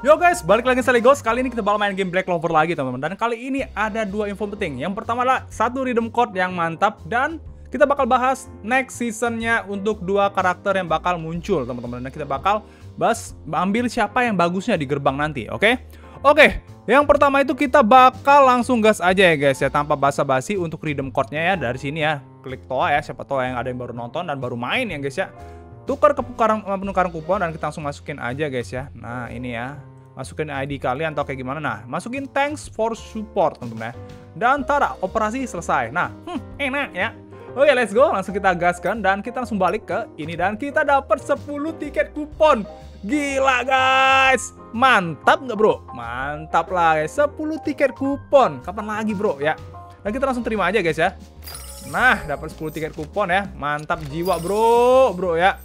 Yo guys, balik lagi saya Legos. Kali ini kita bakal main game Black Clover lagi teman-teman. Dan kali ini ada dua info penting. Yang pertama adalah satu redeem code yang mantap dan kita bakal bahas next seasonnya untuk dua karakter yang bakal muncul teman-teman. Dan kita bakal bahas ambil siapa yang bagusnya di gerbang nanti, oke? Okay? Oke, okay, yang pertama itu kita bakal langsung gas aja ya guys ya tanpa basa-basi untuk redeem code-nya ya dari sini ya. Klik toa ya, siapa tahu yang ada yang baru nonton dan baru main ya guys ya tukar ke penukaran kupon dan kita langsung masukin aja guys ya nah ini ya masukin ID kalian atau kayak gimana? Nah masukin thanks for support teman-teman ya. Dan tada operasi selesai. Nah hmm, enak ya. Oke let's go. Langsung kita gaskan dan kita langsung balik ke ini. Dan kita dapat 10 tiket kupon. Gila guys. Mantap nggak bro? Mantap lah guys. 10 tiket kupon. Kapan lagi bro ya? Dan kita langsung terima aja guys ya. Nah dapat 10 tiket kupon ya. Mantap jiwa bro. Bro ya.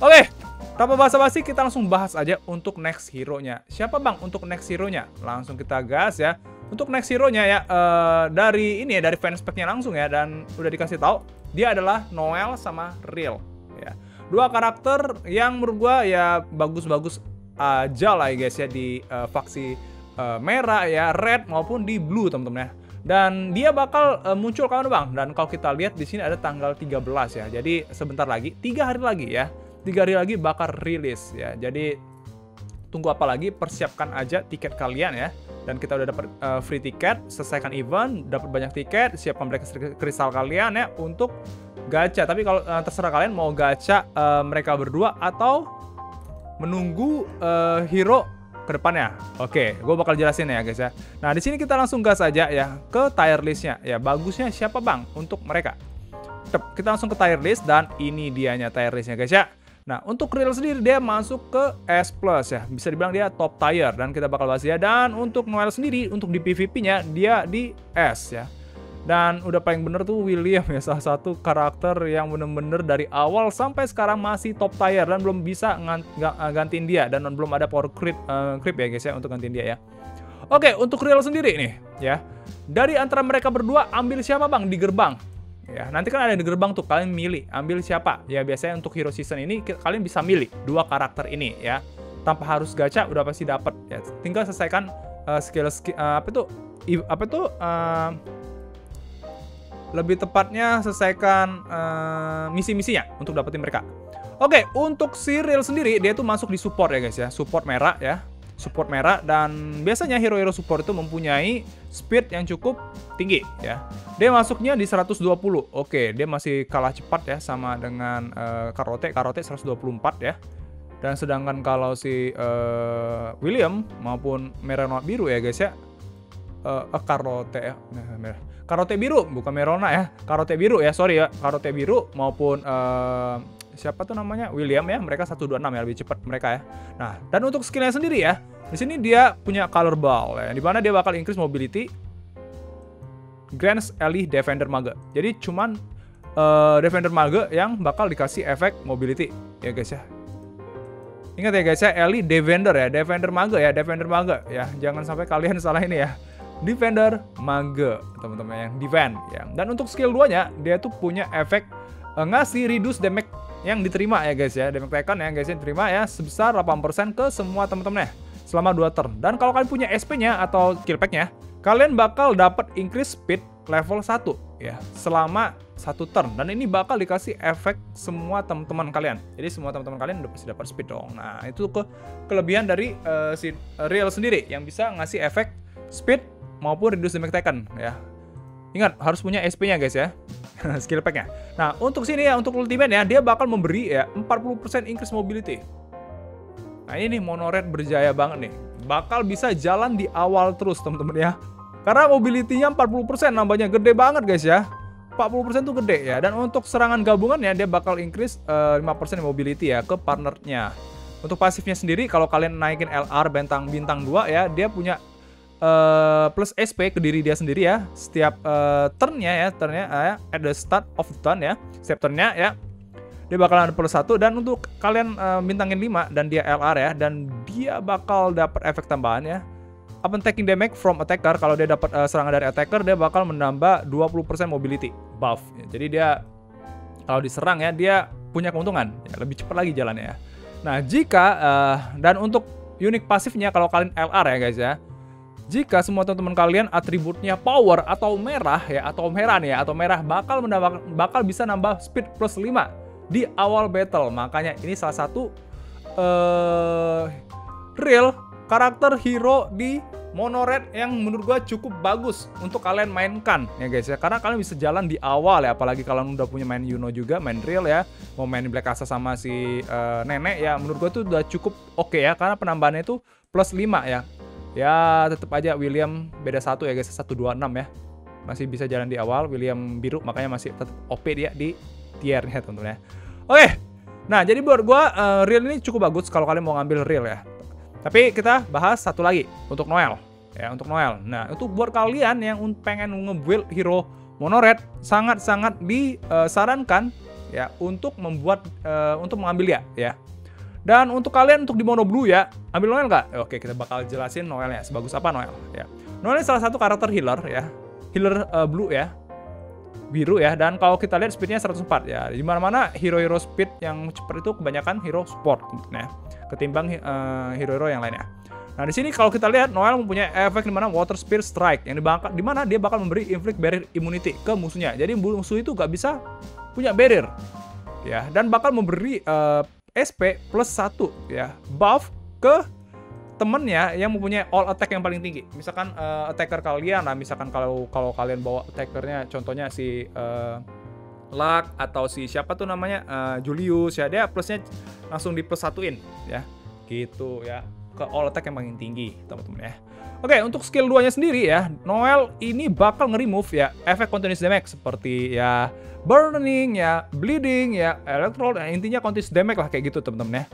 Oke, tanpa basa-basi kita langsung bahas aja untuk next hero-nya. Siapa bang untuk next hero-nya? Langsung kita gas ya. Untuk next hero-nya ya uh, dari ini ya dari fanspec-nya langsung ya dan udah dikasih tahu dia adalah Noel sama Real ya. Dua karakter yang menurut gua ya bagus-bagus aja lah ya guys ya di uh, faksi uh, merah ya, red maupun di blue teman-teman ya dan dia bakal uh, muncul kawan bang dan kalau kita lihat di sini ada tanggal 13 ya jadi sebentar lagi tiga hari lagi ya tiga hari lagi bakal rilis ya. Jadi tunggu apa lagi? Persiapkan aja tiket kalian ya. Dan kita udah dapat uh, free tiket, selesaikan event, dapat banyak tiket, siapkan mereka kristal kalian ya untuk gacha. Tapi kalau uh, terserah kalian mau gacha uh, mereka berdua atau menunggu uh, hero ke depannya. Oke, gue bakal jelasin ya guys ya. Nah di sini kita langsung gas aja ya ke tier listnya. Ya bagusnya siapa bang untuk mereka? Kita langsung ke tier list dan ini dianya tier listnya guys ya. Nah, untuk Real sendiri dia masuk ke S+, ya. Bisa dibilang dia top tier dan kita bakal bahas dia. Dan untuk Noel sendiri, untuk di PvP-nya dia di S ya. Dan udah paling bener tuh William ya, salah satu karakter yang bener-bener dari awal sampai sekarang masih top tier dan belum bisa gantiin dia dan belum ada power creep, uh, creep ya guys ya untuk gantiin dia ya. Oke, untuk Real sendiri nih ya. Dari antara mereka berdua ambil siapa Bang di gerbang? Ya, nanti kan ada di gerbang tuh kalian milih ambil siapa. Ya biasanya untuk hero season ini kalian bisa milih dua karakter ini ya. Tanpa harus gacha udah pasti dapat ya. Tinggal selesaikan uh, skill, skill uh, apa tuh apa tuh uh, lebih tepatnya selesaikan uh, misi-misinya untuk dapetin mereka. Oke, untuk Real sendiri dia tuh masuk di support ya guys ya. Support merah ya support merah dan biasanya hero-hero support itu mempunyai speed yang cukup tinggi ya. Dia masuknya di 120. Oke, dia masih kalah cepat ya sama dengan uh, Karote. Karote 124 ya. Dan sedangkan kalau si uh, William maupun Merona biru ya guys ya. Uh, uh, Karote ya. Merah. Karote biru bukan Merona ya. Karote biru ya, sorry ya. Karote biru maupun uh, siapa tuh namanya William ya mereka 126 ya lebih cepat mereka ya nah dan untuk skillnya sendiri ya di sini dia punya color ball ya di mana dia bakal increase mobility Grants Ellie Defender Mage jadi cuman uh, Defender Mage yang bakal dikasih efek mobility ya guys ya Ingat ya guys ya, Ellie Defender ya, Defender Mage ya, Defender Mage ya. Jangan sampai kalian salah ini ya. Defender Mage, teman-teman yang defend ya. Dan untuk skill 2-nya, dia tuh punya efek uh, ngasih reduce damage yang diterima ya guys ya. Damage taken ya guys yang diterima ya sebesar 8% ke semua teman-teman ya selama 2 turn. Dan kalau kalian punya SP-nya atau kill pack-nya, kalian bakal dapat increase speed level 1 ya selama satu turn dan ini bakal dikasih efek semua teman-teman kalian. Jadi semua teman-teman kalian udah pasti dapat speed dong. Nah, itu ke kelebihan dari uh, si Real sendiri yang bisa ngasih efek speed maupun reduce damage taken ya. Ingat harus punya SP-nya guys ya. skill pack-nya. Nah, untuk sini ya, untuk ultimate ya, dia bakal memberi ya 40% increase mobility. Nah, ini nih monored berjaya banget nih. Bakal bisa jalan di awal terus, teman-teman ya. Karena mobility-nya 40%, nambahnya gede banget guys ya. 40% tuh gede ya. Dan untuk serangan gabungan ya, dia bakal increase uh, eh, 5% mobility ya ke partnernya. Untuk pasifnya sendiri, kalau kalian naikin LR bintang bintang 2 ya, dia punya uh, plus SP ke diri dia sendiri ya. Setiap uh, turnnya ya turnnya uh, at the start of the turn ya. Setiap turnnya ya. Dia bakalan plus satu dan untuk kalian uh, bintangin 5 dan dia LR ya dan dia bakal dapat efek tambahan ya. Upon taking damage from attacker kalau dia dapat uh, serangan dari attacker dia bakal menambah 20% mobility buff. Jadi dia kalau diserang ya dia punya keuntungan. Ya, lebih cepat lagi jalannya ya. Nah jika uh, dan untuk unik pasifnya kalau kalian LR ya guys ya. Jika semua teman-teman kalian atributnya power atau merah ya atau merah nih ya atau merah bakal menambah bakal bisa nambah speed plus 5 di awal battle. Makanya ini salah satu uh, real karakter hero di mono red yang menurut gua cukup bagus untuk kalian mainkan ya guys ya. Karena kalian bisa jalan di awal ya apalagi kalian udah punya main Yuno juga main real ya. Mau main Black Asa sama si uh, nenek ya menurut gua tuh udah cukup oke okay ya. Karena penambahannya itu plus 5 ya ya tetap aja William beda satu ya guys 126 ya masih bisa jalan di awal William biru makanya masih tetap OP dia di tiernya tentunya oke nah jadi buat gua uh, real ini cukup bagus kalau kalian mau ngambil real ya tapi kita bahas satu lagi untuk Noel. Ya, untuk Noel. Nah, itu buat kalian yang pengen nge-build hero monored sangat-sangat disarankan ya untuk membuat uh, untuk mengambil ya, ya. Dan untuk kalian untuk di mono blue ya, ambil Noel nggak? Oke, kita bakal jelasin Noelnya sebagus apa Noel ya. Noel salah satu karakter healer ya. Healer uh, blue ya. Biru ya dan kalau kita lihat speednya 104 ya. Di mana-mana hero-hero speed yang cepat itu kebanyakan hero support ya ketimbang uh, hero-hero yang lainnya. Nah, di sini kalau kita lihat Noel mempunyai efek di mana Water Spear Strike yang dibakar di mana dia bakal memberi inflict barrier immunity ke musuhnya. Jadi musuh itu gak bisa punya barrier. Ya, dan bakal memberi uh, eh, SP plus 1 ya, buff ke temennya yang mempunyai all attack yang paling tinggi. Misalkan uh, attacker kalian nah misalkan kalau kalau kalian bawa attackernya contohnya si uh, Luck atau si siapa tuh namanya uh, Julius ya dia plusnya langsung di plus satuin ya. Gitu ya. Ke all attack yang paling tinggi teman-teman ya Oke, untuk skill 2-nya sendiri ya, Noel ini bakal nge-remove ya efek continuous damage seperti ya burning ya, bleeding ya, electro, nah, intinya continuous damage lah kayak gitu teman-teman ya.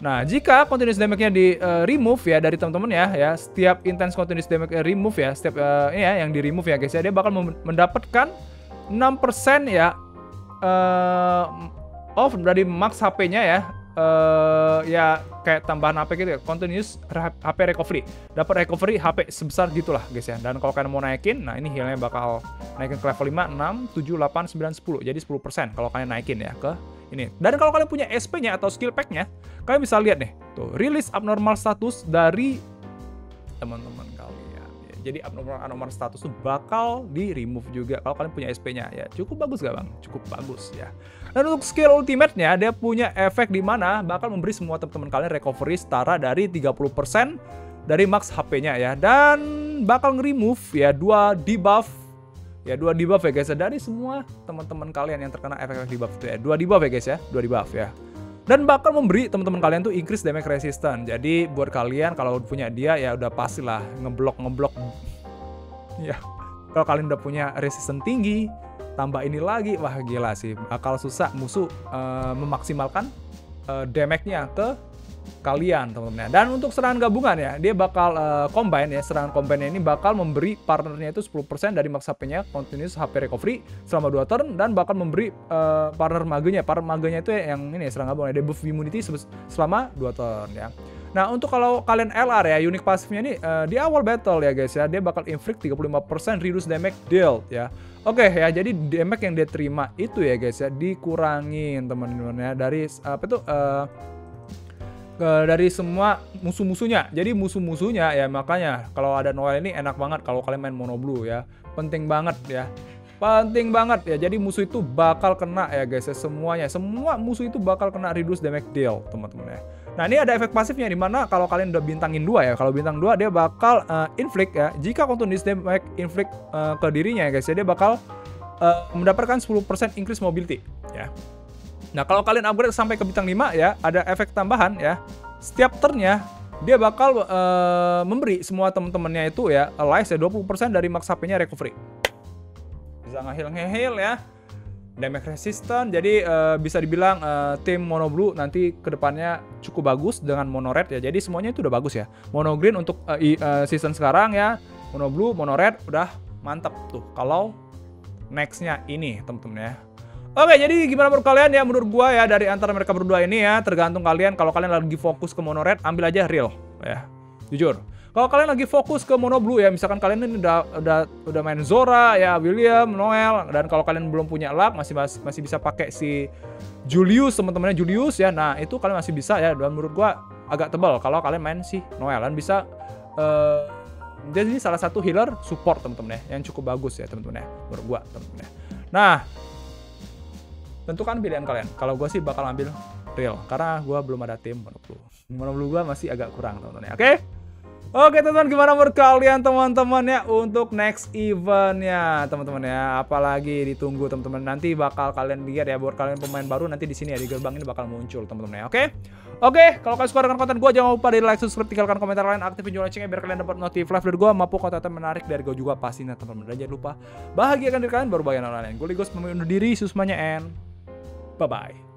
Nah, jika continuous damage-nya di uh, remove ya dari teman-teman ya, ya setiap intense continuous damage uh, remove ya, setiap uh, ya yang di remove ya guys ya, dia bakal mendapatkan 6% ya uh, off dari max HP-nya ya. Uh, ya kayak tambahan HP gitu ya, continuous HP recovery. Dapat recovery HP sebesar gitulah guys ya. Dan kalau kalian mau naikin, nah ini healnya bakal naikin ke level 5, 6, 7, 8, 9, 10. Jadi 10% kalau kalian naikin ya ke ini. Dan kalau kalian punya SP-nya atau skill pack-nya, kalian bisa lihat nih. Tuh, release abnormal status dari teman-teman jadi abnormal abnormal status itu bakal di remove juga kalau kalian punya SP-nya ya cukup bagus gak bang? Cukup bagus ya. Dan untuk skill ultimate-nya dia punya efek di mana bakal memberi semua teman-teman kalian recovery setara dari 30% dari max HP-nya ya. Dan bakal nge-remove ya dua debuff. Ya dua debuff ya guys ya. Dari semua teman-teman kalian yang terkena efek-efek debuff itu ya. Dua debuff ya guys ya. Dua debuff ya dan bakal memberi teman-teman kalian tuh increase damage resistance. Jadi buat kalian kalau punya dia ya udah pastilah ngeblok ngeblok. Ya, kalau kalian udah punya resistance tinggi, tambah ini lagi, wah gila sih. Bakal susah musuh uh, memaksimalkan uh, damage-nya ke kalian teman-teman. Dan untuk serangan gabungan ya, dia bakal uh, combine ya, serangan combine ini bakal memberi partnernya itu 10% dari max HP-nya continuous HP recovery selama 2 turn dan bakal memberi uh, partner magenya. Partner magenya itu yang ini serangan gabungan, ya, debuff immunity selama 2 turn ya. Nah, untuk kalau kalian LR ya, unik pasifnya ini uh, di awal battle ya guys ya, dia bakal inflict 35% reduce damage dealt ya. Oke okay, ya, jadi damage yang dia terima itu ya guys ya dikurangin teman-teman ya dari apa itu uh, uh, dari semua musuh-musuhnya. Jadi musuh-musuhnya ya makanya kalau ada Noel ini enak banget kalau kalian main mono blue ya. Penting banget ya. Penting banget ya. Jadi musuh itu bakal kena ya guys ya semuanya. Semua musuh itu bakal kena reduce damage deal, teman-teman ya. Nah, ini ada efek pasifnya di mana kalau kalian udah bintangin dua ya. Kalau bintang dua dia bakal uh, inflict ya. Jika continuous damage inflict uh, ke dirinya ya guys ya, dia bakal uh, mendapatkan 10% increase mobility ya. Nah, kalau kalian upgrade sampai ke bintang 5 ya, ada efek tambahan ya. Setiap turnnya dia bakal uh, memberi semua teman-temannya itu ya alive ya 20% dari max HP-nya recovery. Bisa ngehil-ngehil ya. Damage resistant, jadi uh, bisa dibilang uh, tim Mono Blue nanti ke depannya cukup bagus dengan Mono Red ya. Jadi semuanya itu udah bagus ya. Mono Green untuk uh, uh, season sekarang ya, Mono Blue, Mono Red udah mantap tuh. Kalau nextnya ini teman-teman ya. Oke, jadi gimana menurut kalian ya? Menurut gua ya dari antara mereka berdua ini ya, tergantung kalian. Kalau kalian lagi fokus ke mono red, ambil aja real ya. Jujur. Kalau kalian lagi fokus ke mono blue ya, misalkan kalian ini udah udah udah main Zora ya, William, Noel dan kalau kalian belum punya luck masih masih bisa pakai si Julius teman-temannya Julius ya. Nah, itu kalian masih bisa ya dan menurut gua agak tebal kalau kalian main si Noel dan bisa uh, dia ini salah satu healer support teman-teman ya yang cukup bagus ya teman-teman ya menurut gua teman-teman ya. Nah, tentukan pilihan kalian. Kalau gua sih bakal ambil real karena gua belum ada tim monoplu. Monoplu gua masih agak kurang teman-teman ya. Oke? Oke teman-teman gimana menurut kalian teman-teman ya untuk next eventnya teman-teman ya apalagi ditunggu teman-teman nanti bakal kalian lihat ya buat kalian pemain baru nanti di sini ya di gerbang ini bakal muncul teman-teman ya oke oke kalau kalian suka dengan konten gue jangan lupa di like subscribe tinggalkan komentar lain aktifin juga loncengnya biar kalian dapat notif live dari gue maupun konten menarik dari gue juga pastinya teman-teman dan jangan lupa bahagiakan diri kalian baru bagian lain gue Ligos undur diri susmanya and bye bye